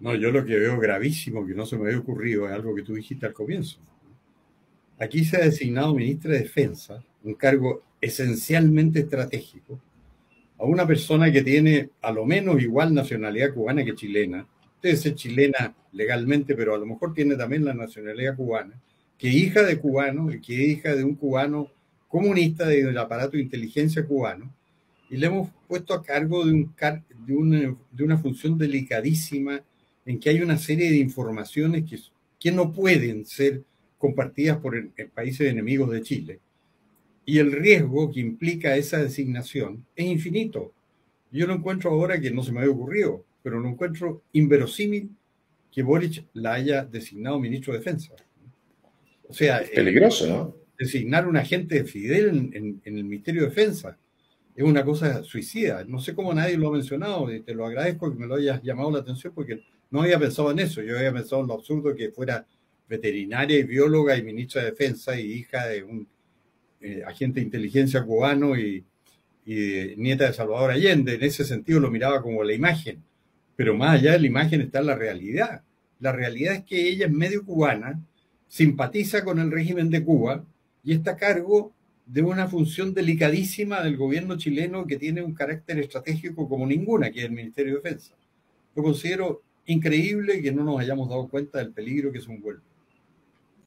No, yo lo que veo gravísimo, que no se me había ocurrido, es algo que tú dijiste al comienzo. Aquí se ha designado ministra de Defensa, un cargo esencialmente estratégico, a una persona que tiene a lo menos igual nacionalidad cubana que chilena, debe ser chilena legalmente, pero a lo mejor tiene también la nacionalidad cubana, que hija de cubano y que hija de un cubano comunista del aparato de inteligencia cubano, y le hemos puesto a cargo de, un, de, una, de una función delicadísima en que hay una serie de informaciones que, que no pueden ser compartidas por el, países enemigos de Chile. Y el riesgo que implica esa designación es infinito. Yo lo encuentro ahora que no se me había ocurrido, pero lo encuentro inverosímil que Boric la haya designado ministro de Defensa. O sea, es peligroso, ¿no? Designar un agente de Fidel en, el Ministerio de Defensa es una cosa suicida. No sé cómo nadie lo ha mencionado, y te lo agradezco que me lo hayas llamado la atención porque no había pensado en eso. Yo había pensado en lo absurdo que fuera veterinaria y bióloga y ministra de Defensa y hija de un eh, agente de inteligencia cubano y, y, nieta de Salvador Allende. En ese sentido lo miraba como la imagen. Pero más allá de la imagen está la realidad. La realidad es que ella es medio cubana, simpatiza con el régimen de Cuba y está a cargo de una función delicadísima del gobierno chileno que tiene un carácter estratégico como ninguna, que es el Ministerio de Defensa. Lo considero increíble que no nos hayamos dado cuenta del peligro que se envuelve.